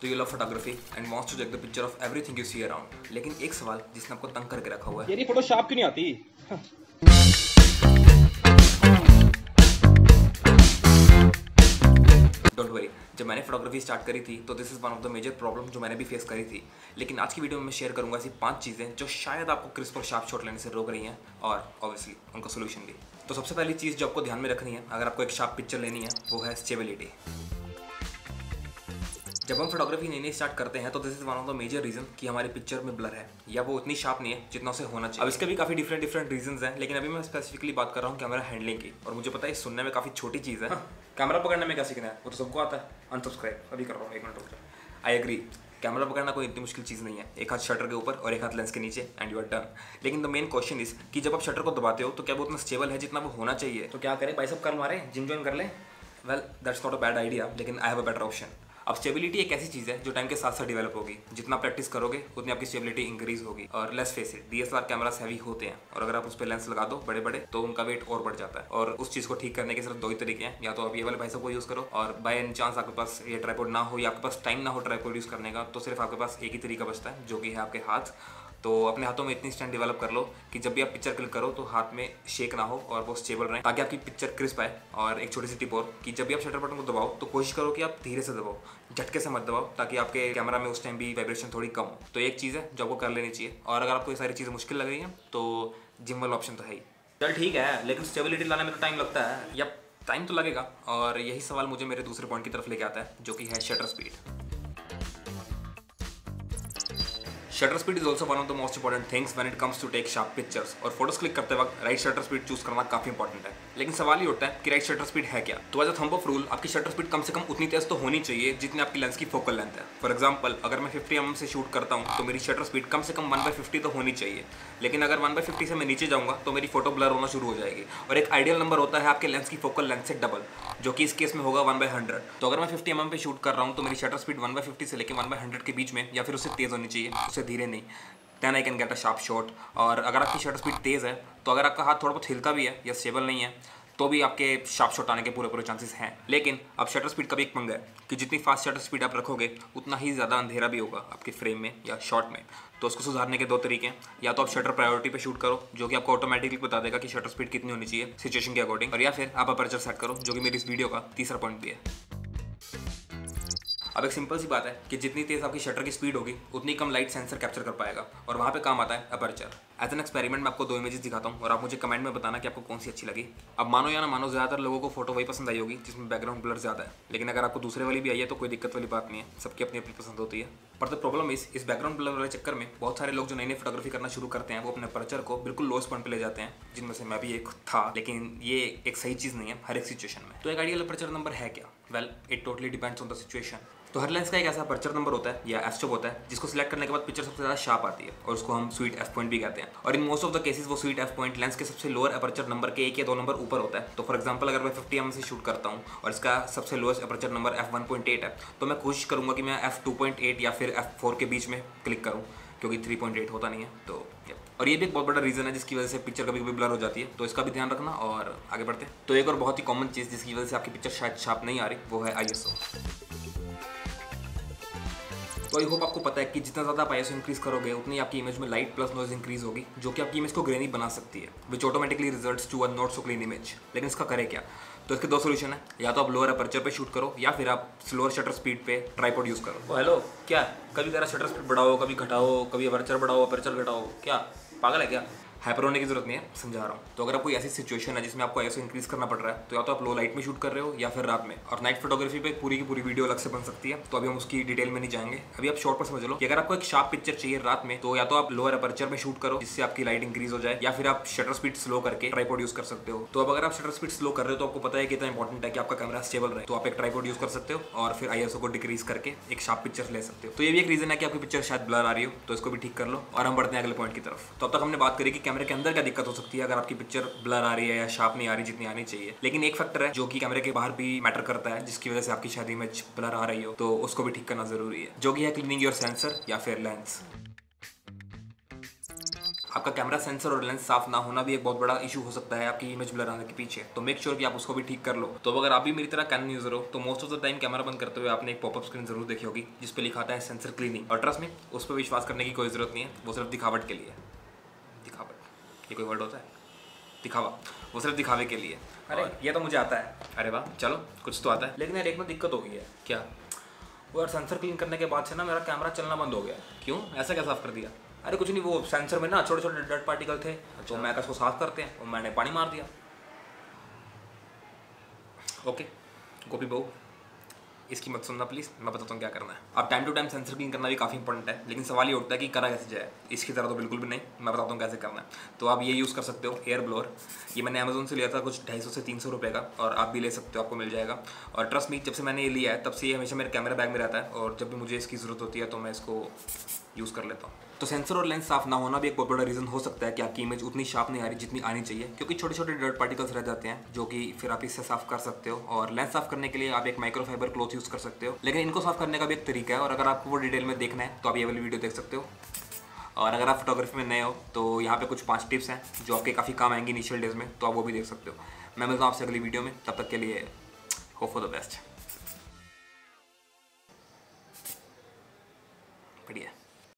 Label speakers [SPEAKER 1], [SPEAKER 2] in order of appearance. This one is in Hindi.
[SPEAKER 1] तो you love photography and wants to take the picture of everything you see around लेकिन एक सवाल जिसने आपको तंग करके रखा हुआ है।
[SPEAKER 2] यार ये फ़ोटो शार्प क्यों नहीं आती?
[SPEAKER 1] डोंट वरी जब मैंने फोटोग्राफी स्टार्ट करी थी तो this is one of the major problem जो मैंने भी फेस करी थी। लेकिन आज की वीडियो में मैं शेयर करूँगा ऐसी पाँच चीज़ें जो शायद आपको क्रिस्प और शार्प शॉट लेने से रोक रही हैं और ऑब्वियसली उनका सोल्यूशन भी। तो सबसे पहली चीज़ जो आपको ध्यान में रखनी है अगर आपको एक शार्प पिक्चर लेनी है वो है स्टेबिलिटी जब हम फोटोग्राफी नई नई स्टार्ट करते हैं तो this is one of the major reason कि हमारी पिक्चर में ब्लर है। या वो उतनी शार्प नहीं है जितना उसे होना चाहिए। अब इसके भी काफ़ी डिफरेंट डिफरेंट रीजन हैं लेकिन अभी मैं स्पेसिफिकली बात कर रहा हूँ कैमरा हैंडलिंग की। और मुझे पता है सुनने में काफ़ी छोटी चीज़ है। कैमरा पकड़ने में क्या सीखना है? वो तो सबको आता है। अनसब्सक्राइब अभी कर रहा हूँ एक मिनट रुक आई एग्री कैमरा पकड़ना कोई इतनी मुश्किल चीज़ नहीं है। एक हाथ शटर के ऊपर और एक हाथ लेंस के नीचे एंड यू आर डन लेकिन द मेन क्वेश्चन इज़ कि जब आप शटर को दबाते हो तो क्या वो उतना स्टेबल है जितना वो होना चाहिए? तो क्या करें? भाई सब कर मारे? जिम ज्वाइन कर ले? Well that's not a bad idea लेकिन I have a better option अब स्टेबिलिटी एक ऐसी चीज़ है जो टाइम के साथ साथ डेवलप होगी। जितना प्रैक्टिस करोगे, उतनी आपकी स्टेबिलिटी इंक्रीज होगी। और let's face it DSLR cameras heavy होते हैं। और अगर आप उस पर लेंस लगा दो बड़े बड़े तो उनका वेट और बढ़ जाता है। और उस चीज़ को ठीक करने के सिर्फ़ दो ही तरीके हैं। या तो आप ये वाले भाई को यूज़ करो और बाय एनी चांस आपके पास ये ट्राईपोर्ड ना हो या आपके पास टाइम ना हो ट्राईपोर्ड यूज़ करने का तो सिर्फ़ आपके पास एक ही तरीका बचता है, जो कि है आपके हाथ तो अपने हाथों में इतनी स्टैंड डेवलप कर लो कि जब भी आप पिक्चर क्लिक करो तो हाथ में शेक ना हो और वो स्टेबल रहे, ताकि आपकी पिक्चर क्रिस्प आए और एक छोटी सी टिप और कि जब भी आप शटर बटन को दबाओ तो कोशिश करो कि आप धीरे से दबाओ, झटके से मत दबाओ, ताकि आपके कैमरा में उस टाइम भी वाइब्रेशन थोड़ी कम हो। तो एक चीज़ है जो आपको कर लेनी चाहिए और अगर आपको ये सारी चीज़ें मुश्किल लग रही हैं तो जिम वाला ऑप्शन तो है ही। चल ठीक है, लेकिन स्टेबिलिटी लाने में तो टाइम लगता है, या टाइम तो लगेगा और यही सवाल मुझे मेरे दूसरे पॉइंट की तरफ़ लेके आता है, जो कि है shutter speed shutter speed is also one of the most important things when it comes to take sharp pictures और फ़ोटोज़ क्लिक करते वक्त राइट शटर स्पीड चूज़ करना काफ़ी इंपॉर्टेंट है। लेकिन सवाल ये उठता है कि राइट शटर स्पीड है क्या? तो as a thumb of rule आपकी शटर स्पीड कम से कम उतनी तेज तो होनी चाहिए जितनी आपकी लेंस की फोकल लेंथ है। फॉर एग्ज़ाम्पल अगर मैं फिफ्टी एम से शूट करता हूँ तो मेरी शटर स्पीड कम से कम वन बाई फिफ्टी तो होनी चाहिए। लेकिन अगर वन बाई फिफ्टी से मैं नीचे जाऊँगा तो मेरी फ़ोटो ब्लर होना शुरू हो जाएगी। और एक आइडियल नंबर होता है आपके लेंस की फोकल लेंथ से डबल जो कि इस केस में होगा वन बाई हंड्रेड तो अगर मैं फिफ्टी एम पे शूट कर रहा हूँ तो मेरी shutter speed one by fifty से लेकर वन बाई हंड्रेड के बीच में, या फिर उससे तेज़ होनी चाहिए। उससे धीरे नहीं। Then I can get a sharp shot और अगर आपकी शटर स्पीड तेज़ है तो अगर आपका हाथ थोड़ा बहुत हिलता भी है या स्टेबल नहीं है तो भी आपके शार्प शॉट आने के पूरे पूरे चांसेस हैं। लेकिन अब शटर स्पीड का भी एक पंगा है कि जितनी फास्ट शटर स्पीड आप रखोगे, उतना ही ज़्यादा अंधेरा भी होगा आपके फ्रेम में या शॉट में। तो उसको सुधारने के दो तरीके हैं। या तो आप शटर प्रायोरिटी पे शूट करो, जो कि आपको ऑटोमेटिकली बता देगा कि शटर स्पीड कितनी होनी चाहिए सिचुएशन के अकॉर्डिंग और या फिर आप अपर्चर सेट करो, जो कि मेरी इस वीडियो का तीसरा पॉइंट भी है। अब एक सिंपल सी बात है कि जितनी तेज आपकी शटर की स्पीड होगी, उतनी कम लाइट सेंसर कैप्चर कर पाएगा और वहाँ पे काम आता है अपर्चर एज एन एक्सपेरिमेंट मैं आपको दो इमेजेस दिखाता हूँ और आप मुझे कमेंट में बताना कि आपको कौन सी अच्छी लगी. अब मानो या ना मानो, ज़्यादातर लोगों को फ़ोटो वही पसंद आई होगी, जिसमें बैकग्राउंड ब्लर ज़्यादा है. लेकिन अगर आपको दूसरे वाली भी आई है तो कोई दिक्कत वाली बात नहीं है. सबकी अपनी अपनी पसंद होती है. पर द प्रॉब्लम इस इस बैकग्राउंड ब्लर वाले चक्कर में बहुत सारे लोग जो नई नई फोटोग्राफी करना शुरू करते हैं, वो अपने पर्चर को बिल्कुल लोस पॉइंट पे ले जाते हैं, जिनमें से मैं भी एक था. लेकिन ये एक सही चीज़ नहीं है, हर एक सिचुएशन में. तो एक आइडियल पर्चर नंबर है क्या? Well it totally depends on the situation तो हर लेंस का एक ऐसा पर्चर नंबर होता है, या एफ़ होता है, जिसको सिलेक्ट करने के बाद पिक्चर सबसे ज़्यादा शार्प आती है, और उसको हम स्वीट एफ़ पॉइंट भी कहते हैं। और in most of the cases वो स्वीट एफ़ पॉइंट लेंस के सबसे लोअर अपर्चर नंबर के एक या दो नंबर ऊपर होता है। तो फॉर एग्ज़ाम्पल अगर मैं फिफ्टी एम से शूट करता हूँ, और इसका सबसे lowest aperture number F one point eight है तो मैं कोशिश करूँगा कि मैं एफ़ टू पॉइंट एट या फिर एफ़ फोर के बीच में क्लिक करूँ, क्योंकि थ्री पॉइंट एट होता नहीं है तो और ये भी एक बहुत बड़ा रीज़न है, जिसकी वजह से पिक्चर कभी कभी ब्लर हो जाती है तो इसका भी ध्यान रखना, और आगे बढ़ते हैं। तो एक और बहुत ही कॉमन चीज़, जिसकी वजह से आपकी पिक्चर शायद शार्प नहीं आ रही, वो है आईएसओ तो आई होप आपको पता है कि जितना ज़्यादा आप आई इंक्रीज करोगे, उतनी आपकी इमेज में लाइट प्लस नॉइज़ इंक्रीज होगी, जो कि आपकी इमेज को ग्रेनी बना सकती है which automatically result to a not so clean image लेकिन इसका करे क्या? तो इसके दो सोल्यूशन है, या तो आप लोअर अपर्चर पे शूट करो, या फिर आप स्लोअर शटर स्पीड पे ट्राईपोड यूज़ करो। हेलो क्या? कभी तेरा शटर स्पीड बढ़ाओ, कभी घटाओ, कभी अपर्चर बढ़ाओ अपर्चर घटाओ, क्या? पागल है क्या? हाइपर होने की ज़रूरत नहीं है, समझा रहा हूँ। तो अगर आप कोई ऐसी सिचुएशन है जिसमें आपको ऐसे इंक्रीज करना पड़ रहा है तो या तो आप लो लाइट में शूट कर रहे हो या फिर रात में। और नाइट फोटोग्राफी पे पूरी की पूरी वीडियो अलग से बन सकती है तो अभी हम उसकी डिटेल में नहीं जाएँगे। अभी आप शॉर्ट पर समझ लो कि अगर आपको एक शार्प पिक्चर चाहिए रात में तो या तो आप लोअर अपर्चर में शूट करो, जिससे आपकी लाइट इंक्रीज हो जाए, या फिर आप शटर स्पीड स्लो करके ट्राईपोड यूज़ कर सकते हो। तो अब अगर आप शटर स्पीड स्लो कर रहे हो तो आपको पता है कितना इंपॉर्टेंट है कि आपका कैमरा स्टेबल रहे। तो आप एक ट्राईपोड यूज़ कर सकते हो, और फिर आई को डिक्रीज करके एक शार्प पिक्चर ले सकते हो। तो ये भी एक रीजन है कि आपकी पिक्चर शायद ब्लर आ रही हो तो इसको भी ठीक कर लो। और हम बढ़ते हैं अगले पॉइंट की तरफ़। तो अब तक हमने बात करी कि कैमरे के अंदर क्या दिक्कत हो सकती है? अगर आपकी पिक्चर ब्लर आ रही है या शार्प नहीं आ रही जितनी आनी चाहिए। लेकिन एक फैक्टर है जो कि कैमरे के बाहर भी मैटर करता है, जिसकी वजह से आपकी शायद इमेज ब्लर आ रही हो तो उसको भी ठीक करना ज़रूरी है। जो कि है क्लीनिंग योर सेंसर या फिर लेंस आपका कैमरा सेंसर और लेंस साफ़ ना होना भी एक बहुत बड़ा इशू हो सकता है आपकी इमेज ब्लर आने के पीछे। तो मेक श्योर sure कि आप उसको भी ठीक कर लो। तो अगर आप भी मेरी तरह कैन यूज़र हो तो most of the time camera बंद करते हुए आपने एक पॉपअप स्क्रीन ज़रूर देखी होगी, जिस पर लिखा है सेंसर क्लीनिंग और ट्रस्ट में उस पर विश्वास करने की कोई ज़रूरत नहीं है, वो सिर्फ़ दिखावट के लिए ये कोई वर्ड होता है? दिखावा। वो सिर्फ़ दिखावे के लिए। अरे ये तो मुझे आता है। अरे वाह चलो कुछ तो आता है। लेकिन यार एक में दिक्कत हो गई है। क्या? वो यार सेंसर क्लीन करने के बाद से ना मेरा कैमरा चलना बंद हो गया। क्यों? ऐसा क्या साफ़ कर दिया? अरे कुछ नहीं वो सेंसर में ना छोटे छोटे डट पार्टिकल थे। तो मैं उसको साफ़ करते हैं और मैंने पानी मार दिया। ओके गोपी बहू। इसकी मत सुनना प्लीज़ मैं बताता हूँ क्या करना है। अब time to time sensor clean करना भी काफ़ी इंपॉर्टेंट है, लेकिन सवाल ये उठता है कि करा कैसे जाए? इसकी तरह तो बिल्कुल भी नहीं। मैं बताता हूँ कैसे करना है। तो आप ये यूज़ कर सकते हो एयर ब्लोअर ये मैंने अमेजोन से लिया था कुछ ढाई से तीन सौ का, और आप भी ले सकते हो, आपको मिल जाएगा। और ट्रस्ट मी जब से मैंने ये लिया है, तब से ये हमेशा मेरे कैमरा बैग में रहता है, और जब भी मुझे इसकी ज़रूरत होती है तो मैं इसको यूज़ कर लेता हूँ। तो सेंसर और लेंस साफ़ ना होना भी एक बहुत बड़ा रीज़न हो सकता है कि आपकी इमेज उतनी शार्प नहीं आ रही जितनी आनी चाहिए, क्योंकि छोटे छोटे डर्ट पार्टिकल्स रह जाते हैं, जो कि फिर आप इससे साफ़ कर सकते हो, और लेंस साफ़ करने के लिए आप एक माइक्रोफाइबर क्लोथ यूज़ कर सकते हो। लेकिन इनको साफ़ करने का भी एक तरीका है, और अगर आपको वो डिटेल में देखना है तो आप ये वाली वीडियो देख सकते हो। और अगर आप फोटोग्राफी में नए हो तो यहाँ पे कुछ पाँच टिप्स हैं, जो आपके काफ़ी काम आएँगे इनिशियल डेज़ में तो आप वो भी देख सकते हो। मैं मिलता हूँ आपसे अगली वीडियो में, तब तक के लिए होप फॉर द बेस्ट